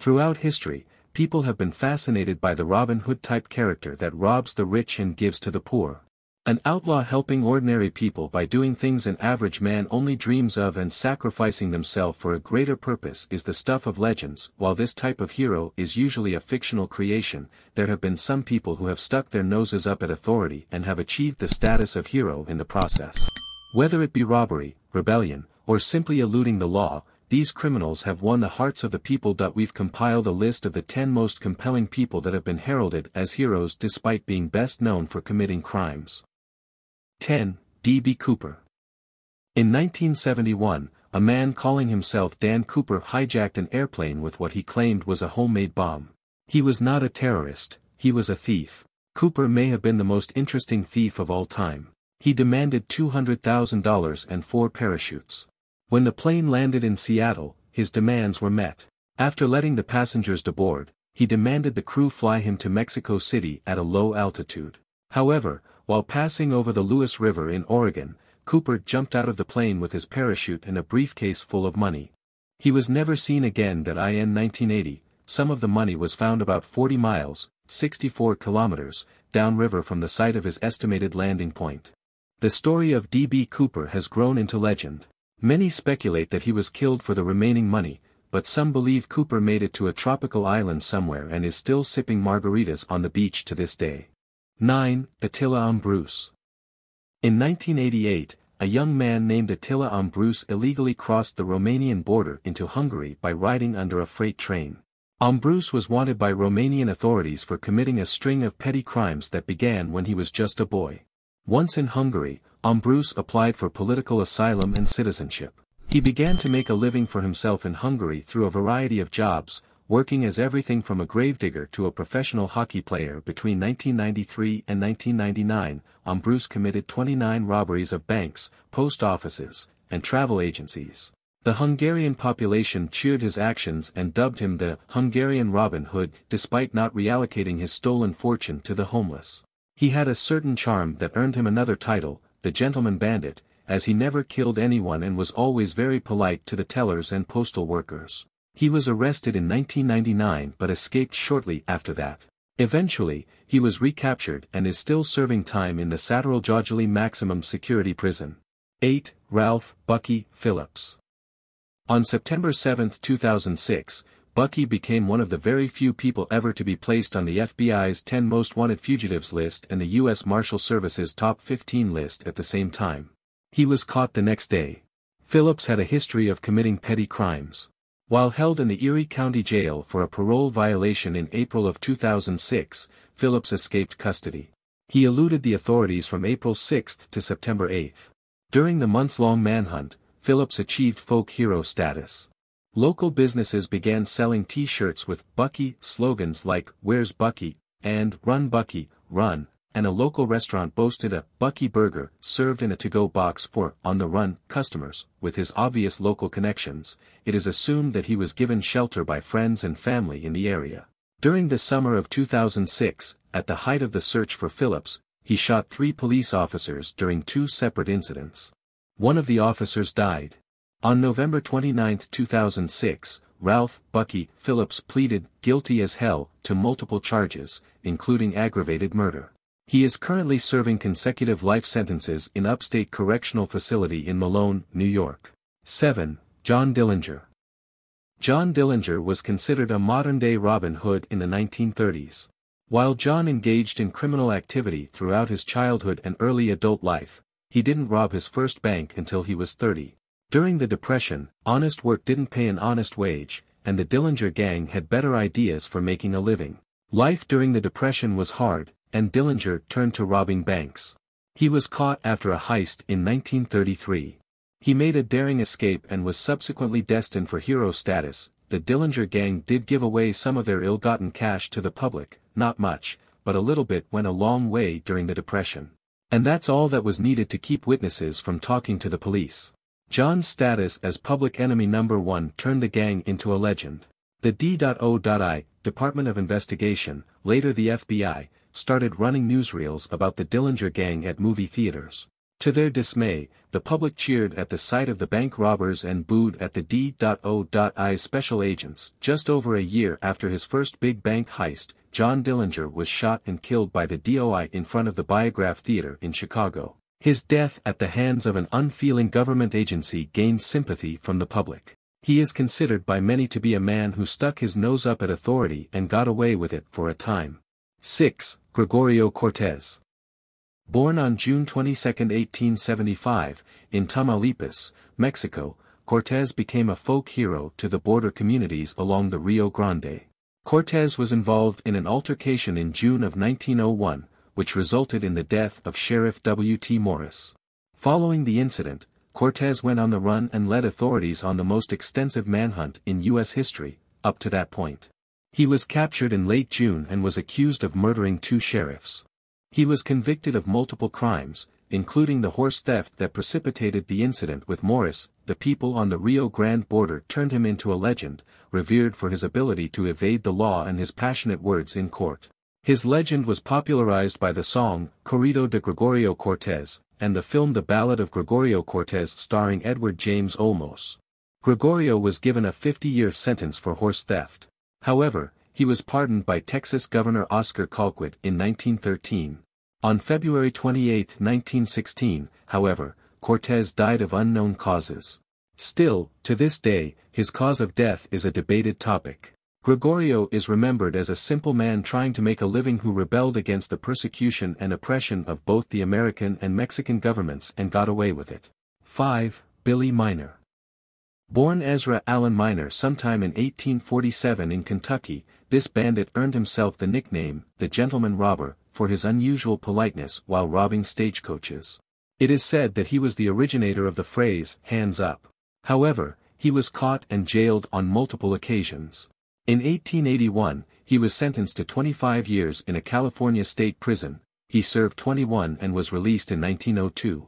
Throughout history, people have been fascinated by the Robin Hood type character that robs the rich and gives to the poor. An outlaw helping ordinary people by doing things an average man only dreams of and sacrificing themselves for a greater purpose is the stuff of legends. While this type of hero is usually a fictional creation, there have been some people who have stuck their noses up at authority and have achieved the status of hero in the process. Whether it be robbery, rebellion, or simply eluding the law, these criminals have won the hearts of the people. We've compiled a list of the 10 most compelling people that have been heralded as heroes despite being best known for committing crimes. 10. D.B. Cooper. In 1971, a man calling himself Dan Cooper hijacked an airplane with what he claimed was a homemade bomb. He was not a terrorist, he was a thief. Cooper may have been the most interesting thief of all time. He demanded $200,000 and four parachutes. When the plane landed in Seattle, his demands were met. After letting the passengers deboard, he demanded the crew fly him to Mexico City at a low altitude. However, while passing over the Lewis River in Oregon, Cooper jumped out of the plane with his parachute and a briefcase full of money. He was never seen again. That IN 1980, some of the money was found about 40 miles, 64 kilometers, downriver from the site of his estimated landing point. The story of D.B. Cooper has grown into legend. Many speculate that he was killed for the remaining money, but some believe Cooper made it to a tropical island somewhere and is still sipping margaritas on the beach to this day. 9. Attila Ambrus In 1988, a young man named Attila Ambrus illegally crossed the Romanian border into Hungary by riding under a freight train. Ambrus was wanted by Romanian authorities for committing a string of petty crimes that began when he was just a boy. Once in Hungary, Ambrus applied for political asylum and citizenship. He began to make a living for himself in Hungary through a variety of jobs, working as everything from a gravedigger to a professional hockey player between 1993 and 1999, Ambrus committed 29 robberies of banks, post offices, and travel agencies. The Hungarian population cheered his actions and dubbed him the Hungarian Robin Hood despite not reallocating his stolen fortune to the homeless. He had a certain charm that earned him another title, the Gentleman Bandit, as he never killed anyone and was always very polite to the tellers and postal workers. He was arrested in 1999 but escaped shortly after that. Eventually, he was recaptured and is still serving time in the Sátoraljaújhely Maximum Security Prison. 8. Ralph Bucky Phillips On September 7, 2006, Bucky became one of the very few people ever to be placed on the FBI's 10 Most Wanted Fugitives list and the U.S. Marshal Service's Top 15 list at the same time. He was caught the next day. Phillips had a history of committing petty crimes. While held in the Erie County Jail for a parole violation in April of 2006, Phillips escaped custody. He eluded the authorities from April 6 to September 8. During the months-long manhunt, Phillips achieved folk hero status. Local businesses began selling t-shirts with Bucky slogans like Where's Bucky, and Run Bucky, Run, and a local restaurant boasted a Bucky burger served in a to-go box for on-the-run customers. With his obvious local connections, it is assumed that he was given shelter by friends and family in the area. During the summer of 2006, at the height of the search for Phillips, he shot three police officers during two separate incidents. One of the officers died, on November 29, 2006, Ralph Bucky Phillips pleaded guilty as hell to multiple charges, including aggravated murder. He is currently serving consecutive life sentences in Upstate Correctional Facility in Malone, New York. 7. John Dillinger John Dillinger was considered a modern-day Robin Hood in the 1930s. While John engaged in criminal activity throughout his childhood and early adult life, he didn't rob his first bank until he was 30. During the Depression, honest work didn't pay an honest wage, and the Dillinger gang had better ideas for making a living. Life during the Depression was hard, and Dillinger turned to robbing banks. He was caught after a heist in 1933. He made a daring escape and was subsequently destined for hero status. The Dillinger gang did give away some of their ill-gotten cash to the public, not much, but a little bit went a long way during the Depression. And that's all that was needed to keep witnesses from talking to the police. John's status as public enemy number one turned the gang into a legend. The D.O.I. Department of Investigation, later the FBI, started running newsreels about the Dillinger gang at movie theaters. To their dismay, the public cheered at the sight of the bank robbers and booed at the D.O.I's special agents. Just over a year after his first big bank heist, John Dillinger was shot and killed by the DOI in front of the Biograph Theater in Chicago. His death at the hands of an unfeeling government agency gained sympathy from the public. He is considered by many to be a man who stuck his nose up at authority and got away with it for a time. 6. Gregorio Cortez Born on June 22, 1875, in Tamaulipas, Mexico, Cortez became a folk hero to the border communities along the Rio Grande. Cortez was involved in an altercation in June of 1901, which resulted in the death of Sheriff W. T. Morris. Following the incident, Cortez went on the run and led authorities on the most extensive manhunt in U.S. history, up to that point. He was captured in late June and was accused of murdering two sheriffs. He was convicted of multiple crimes, including the horse theft that precipitated the incident with Morris, the people on the Rio Grande border turned him into a legend, revered for his ability to evade the law and his passionate words in court. His legend was popularized by the song, Corrido de Gregorio Cortez, and the film The Ballad of Gregorio Cortez starring Edward James Olmos. Gregorio was given a 50-year sentence for horse theft. However, he was pardoned by Texas Governor Oscar Colquitt in 1913. On February 28, 1916, however, Cortez died of unknown causes. Still, to this day, his cause of death is a debated topic. Gregorio is remembered as a simple man trying to make a living who rebelled against the persecution and oppression of both the American and Mexican governments and got away with it. 5. Billy Miner Born Ezra Allen Miner sometime in 1847 in Kentucky, this bandit earned himself the nickname, the gentleman robber, for his unusual politeness while robbing stagecoaches. It is said that he was the originator of the phrase, hands up. However, he was caught and jailed on multiple occasions. In 1881, he was sentenced to 25 years in a California state prison, he served 21 and was released in 1902.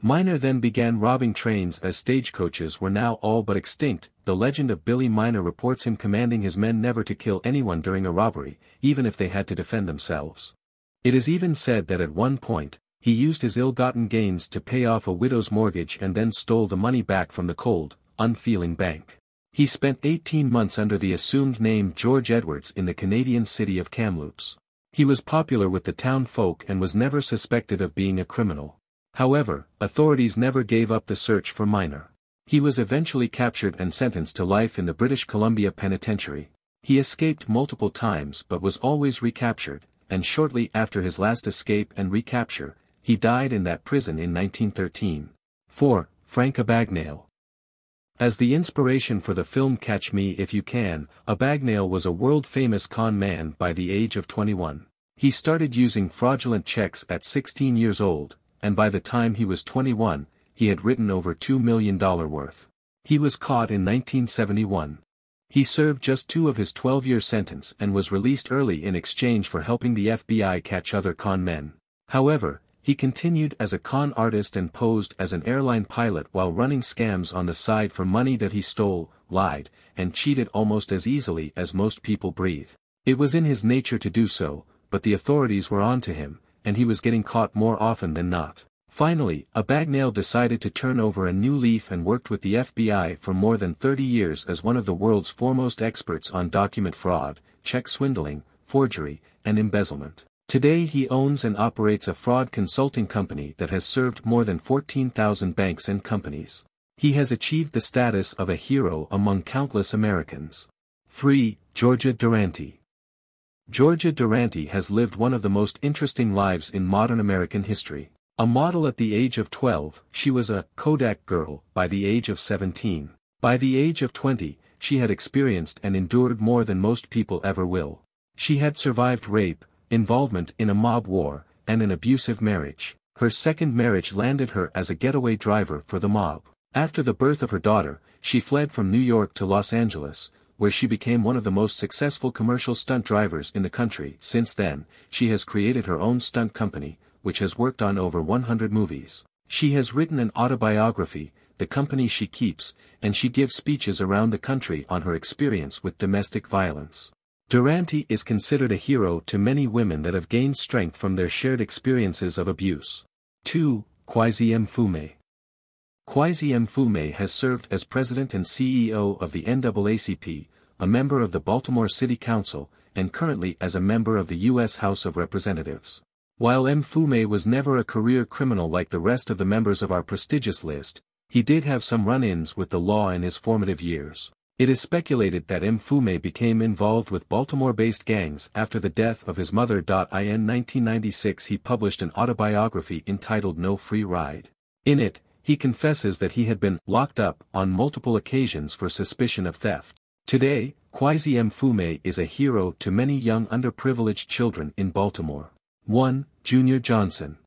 Miner then began robbing trains as stagecoaches were now all but extinct, the legend of Billy Miner reports him commanding his men never to kill anyone during a robbery, even if they had to defend themselves. It is even said that at one point, he used his ill-gotten gains to pay off a widow's mortgage and then stole the money back from the cold, unfeeling bank. He spent 18 months under the assumed name George Edwards in the Canadian city of Kamloops. He was popular with the town folk and was never suspected of being a criminal. However, authorities never gave up the search for Miner. He was eventually captured and sentenced to life in the British Columbia Penitentiary. He escaped multiple times but was always recaptured, and shortly after his last escape and recapture, he died in that prison in 1913. 4. Frank Abagnale As the inspiration for the film Catch Me If You Can, Abagnale was a world-famous con man by the age of 21. He started using fraudulent checks at 16 years old, and by the time he was 21, he had written over $2 million worth. He was caught in 1971. He served just two of his 12-year sentence and was released early in exchange for helping the FBI catch other con men. However, he continued as a con artist and posed as an airline pilot while running scams on the side for money that he stole, lied, and cheated almost as easily as most people breathe. It was in his nature to do so, but the authorities were on to him, and he was getting caught more often than not. Finally, Abagnale decided to turn over a new leaf and worked with the FBI for more than 30 years as one of the world's foremost experts on document fraud, check swindling, forgery, and embezzlement. Today he owns and operates a fraud consulting company that has served more than 14,000 banks and companies. He has achieved the status of a hero among countless Americans. 3. Georgia Durante Georgia Durante has lived one of the most interesting lives in modern American history. A model at the age of 12, she was a Kodak girl by the age of 17. By the age of 20, she had experienced and endured more than most people ever will. She had survived rape, involvement in a mob war, and an abusive marriage. Her second marriage landed her as a getaway driver for the mob. After the birth of her daughter, she fled from New York to Los Angeles, where she became one of the most successful commercial stunt drivers in the country. Since then, she has created her own stunt company, which has worked on over 100 movies. She has written an autobiography, The Company She Keeps, and she gives speeches around the country on her experience with domestic violence. Durante is considered a hero to many women that have gained strength from their shared experiences of abuse. 2. Kweisi Mfume. Kweisi Mfume has served as president and CEO of the NAACP, a member of the Baltimore City Council, and currently as a member of the U.S. House of Representatives. While Mfume was never a career criminal like the rest of the members of our prestigious list, he did have some run-ins with the law in his formative years. It is speculated that Mfume became involved with Baltimore-based gangs after the death of his mother. In 1996 he published an autobiography entitled No Free Ride. In it, he confesses that he had been locked up on multiple occasions for suspicion of theft. Today, Kweisi Mfume is a hero to many young underprivileged children in Baltimore. 1. Junior Johnson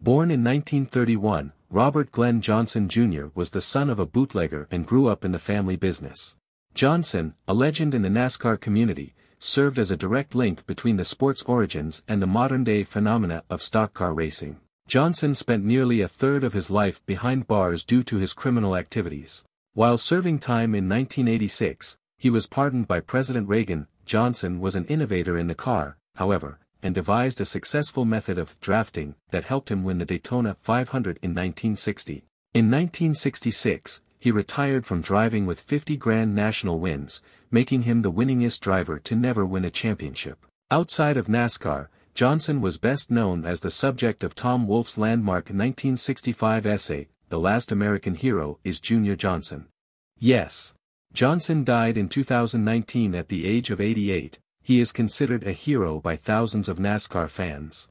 Born in 1931, Robert Glenn Johnson Jr. was the son of a bootlegger and grew up in the family business. Johnson, a legend in the NASCAR community, served as a direct link between the sport's origins and the modern-day phenomena of stock car racing. Johnson spent nearly a third of his life behind bars due to his criminal activities. While serving time in 1986, he was pardoned by President Reagan. Johnson was an innovator in the car, however, and devised a successful method of drafting that helped him win the Daytona 500 in 1960. In 1966, he retired from driving with 50 Grand National wins, making him the winningest driver to never win a championship. Outside of NASCAR, Johnson was best known as the subject of Tom Wolfe's landmark 1965 essay, The Last American Hero is Junior Johnson. Yes. Johnson died in 2019 at the age of 88, he is considered a hero by thousands of NASCAR fans.